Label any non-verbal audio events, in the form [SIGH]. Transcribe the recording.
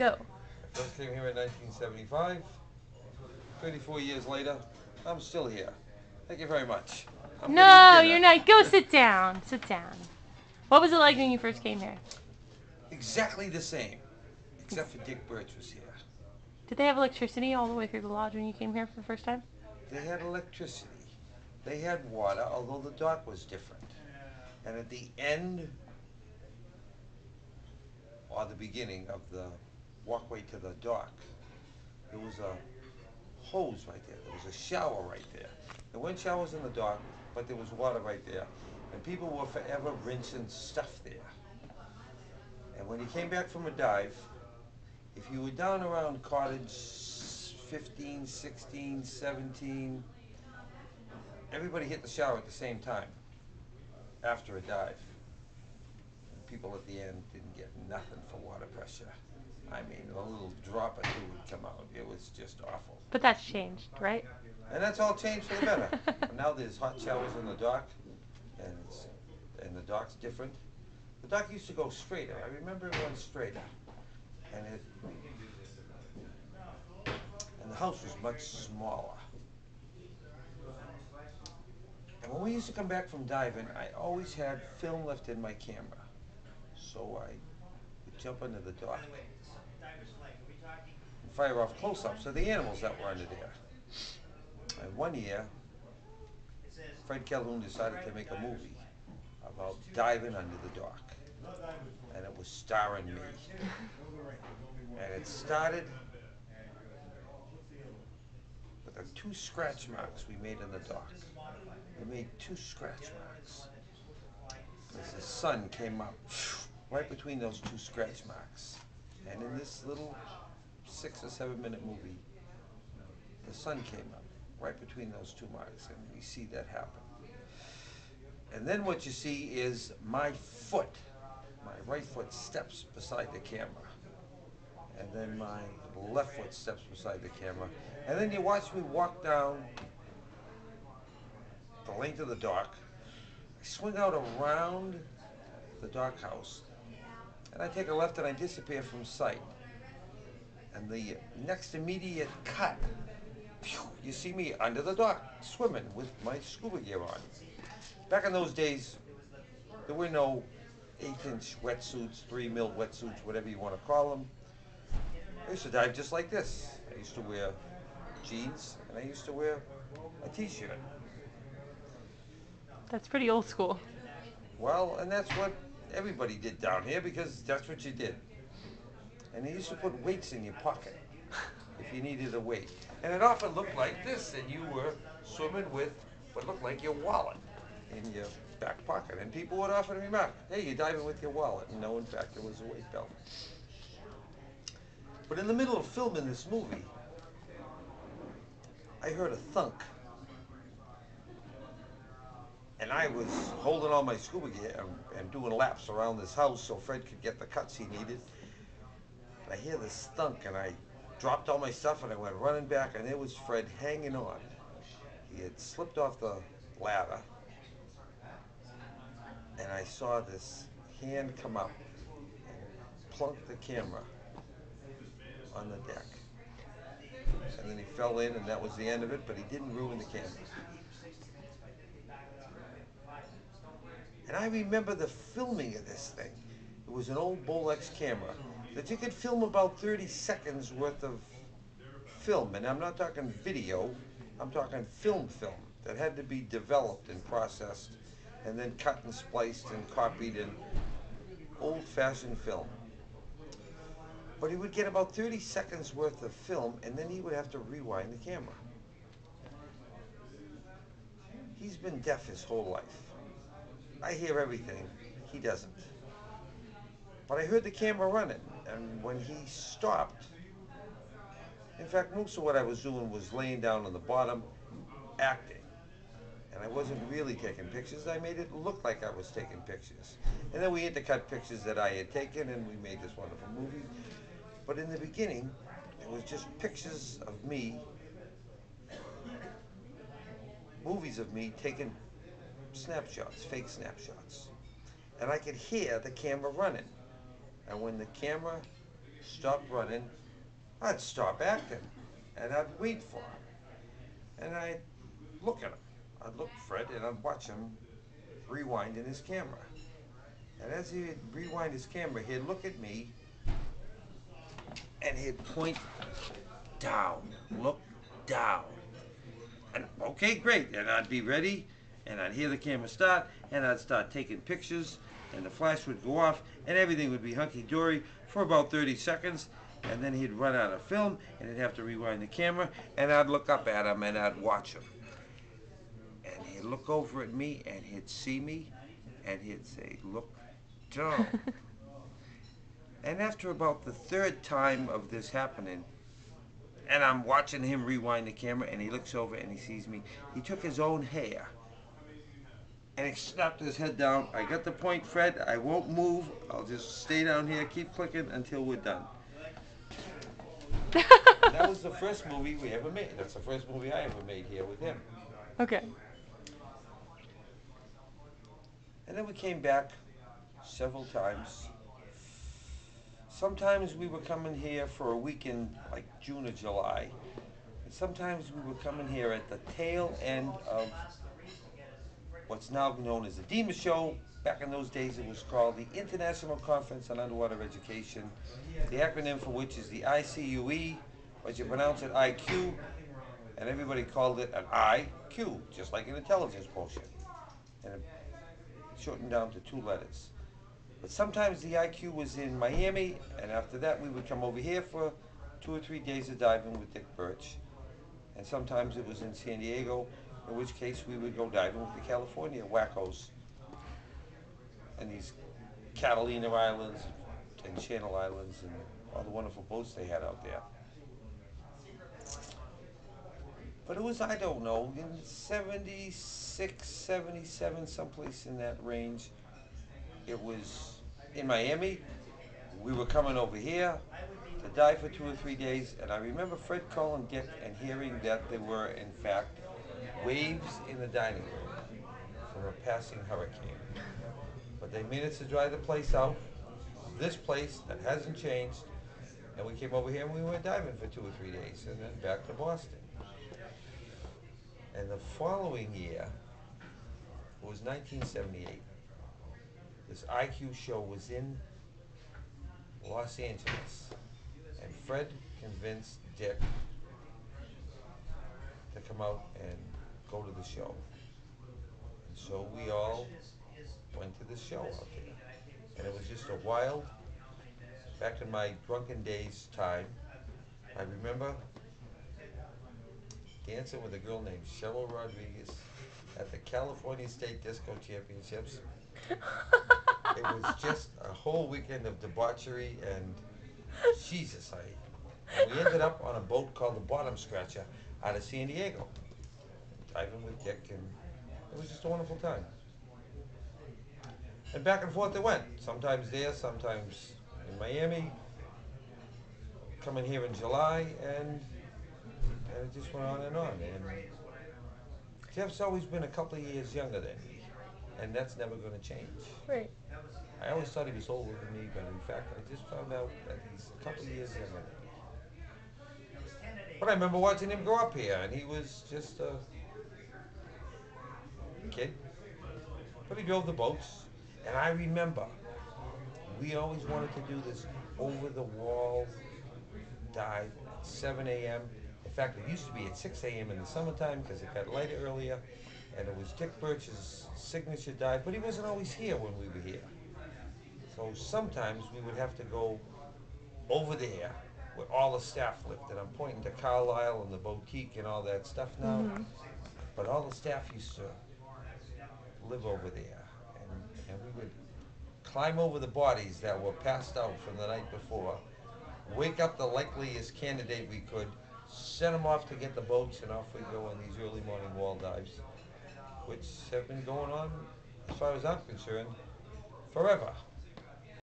Go. I first came here in 1975. 34 years later, I'm still here. Thank you very much. I'm no, you're not. Go sit down. Sit down. What was it like when you first came here? Exactly the same, except for Dick Birch was here. Did they have electricity all the way through the lodge when you came here for the first time? They had electricity. They had water, although the dock was different. And at the end, or the beginning of the walkway to the dock, there was a hose right there. There was a shower right there. There weren't showers in the dock, but there was water right there. And people were forever rinsing stuff there. And when you came back from a dive, if you were down around cottage 15, 16, 17, everybody hit the shower at the same time after a dive. People at the end didn't get nothing for water pressure. I mean, a little drop or two would come out. It was just awful. But that's changed, right? And that's all changed for the better. [LAUGHS] Now there's hot showers in the dock, and it's, and the dock's different. The dock used to go straighter. I remember it went straighter, and it, and the house was much smaller. And when we used to come back from diving, I always had film left in my camera, so I would jump under the dock fire off close-ups of the animals that were under there. And one year, Fred Calhoun decided to make a movie about diving under the dock. And it was starring me. And it started with the two scratch marks we made in the dock. We made two scratch marks. As the sun came up right between those two scratch marks. And in this little six or seven minute movie, the sun came up right between those two marks, and we see that happen. And then what you see is my foot, my right foot steps beside the camera. And then my left foot steps beside the camera. And then you watch me walk down the length of the dock. I swing out around the dock house, and I take a left and I disappear from sight. And the next immediate cut, phew, you see me under the dock, swimming with my scuba gear on. Back in those days, there were no eight-inch wetsuits, three mil wetsuits, whatever you want to call them. I used to dive just like this. I used to wear jeans and I used to wear a t-shirt. That's pretty old school. Well, and that's what everybody did down here because that's what you did. And they used to put weights in your pocket if you needed a weight. And it often looked like this, and you were swimming with what looked like your wallet in your back pocket. And people would often remark, hey, you're diving with your wallet. And no, in fact, it was a weight belt. But in the middle of filming this movie, I heard a thunk. And I was holding all my scuba gear and, and doing laps around this house so Fred could get the cuts he needed. I hear this stunk, and I dropped all my stuff and I went running back and there was Fred hanging on. He had slipped off the ladder and I saw this hand come up and plunk the camera on the deck. And then he fell in and that was the end of it, but he didn't ruin the camera. And I remember the filming of this thing. It was an old Bolex camera that you could film about 30 seconds worth of film. And I'm not talking video, I'm talking film film that had to be developed and processed and then cut and spliced and copied in old fashioned film. But he would get about 30 seconds worth of film and then he would have to rewind the camera. He's been deaf his whole life. I hear everything, he doesn't. But I heard the camera running, and when he stopped, in fact, most of what I was doing was laying down on the bottom, acting. And I wasn't really taking pictures, I made it look like I was taking pictures. And then we intercut pictures that I had taken, and we made this wonderful movie. But in the beginning, it was just pictures of me, movies of me taking snapshots, fake snapshots. And I could hear the camera running. And when the camera stopped running, I'd stop acting, and I'd wait for him, and I'd look at him. I'd look at Fred, and I'd watch him rewinding his camera. And as he'd rewind his camera, he'd look at me, and he'd point down, look down. And okay, great. And I'd be ready, and I'd hear the camera start, and I'd start taking pictures, and the flash would go off, and everything would be hunky dory for about 30 seconds. And then he'd run out of film, and he'd have to rewind the camera, and I'd look up at him, and I'd watch him. And he'd look over at me, and he'd see me, and he'd say, Look down. [LAUGHS] and after about the third time of this happening, and I'm watching him rewind the camera, and he looks over and he sees me. He took his own hair and he snapped his head down. I got the point, Fred. I won't move. I'll just stay down here, keep clicking until we're done. [LAUGHS] that was the first movie we ever made. That's the first movie I ever made here with him. okay. And then we came back several times. Sometimes we were coming here for a weekend like June or July. And sometimes we were coming here at the tail end of what's now known as the DEMA Show. Back in those days, it was called the International Conference on Underwater Education, the acronym for which is the ICUE, but you pronounce it IQ, and everybody called it an IQ, just like an intelligence quotient. And it shortened down to two letters. But sometimes the IQ was in Miami, and after that we would come over here for two or three days of diving with Dick Birch. And sometimes it was in San Diego, in which case we would go diving with the California wackos and these Catalina Islands and Channel Islands and all the wonderful boats they had out there. But it was, I don't know, in 76, 77, someplace in that range. It was in Miami. We were coming over here to dive for two or three days, and I remember Fred calling Dick and hearing that there were, in fact, waves in the dining room from a passing hurricane. But they managed to dry the place out, this place that hasn't changed, and we came over here and we went diving for two or three days, and then back to Boston. And the following year was 1978. This IQ show was in Los Angeles, and Fred convinced Dick to come out and go to the show. And so we all went to the show out there. And it was just a wild, back in my drunken days time, I remember dancing with a girl named Cheryl Rodriguez at the California State Disco Championships. It was just a whole weekend of debauchery and Jesus, I. We ended up on a boat called the Bottom Scratcher out of San Diego, diving with Dick, and it was just a wonderful time. And back and forth they went. Sometimes there, sometimes in Miami. Coming here in July, and and it just went on and on. And Jeff's always been a couple of years younger than me, and that's never going to change. Right. I always thought he was older than me, but in fact, I just found out that he's a couple of years younger than me. But I remember watching him grow up here, and he was just a kid. But he drove the boats, and I remember we always wanted to do this over-the-wall dive at 7 a.m. In fact, it used to be at 6 a.m. in the summertime because it got lighter earlier, and it was Dick Birch's signature dive, but he wasn't always here when we were here. So sometimes we would have to go over there where all the staff and I'm pointing to Carlisle and the boutique and all that stuff now. Mm-hmm. But all the staff used to live over there, and, and we would climb over the bodies that were passed out from the night before, wake up the likeliest candidate we could, send them off to get the boats, and off we go on these early morning wall dives, which have been going on, as far as I'm concerned, forever.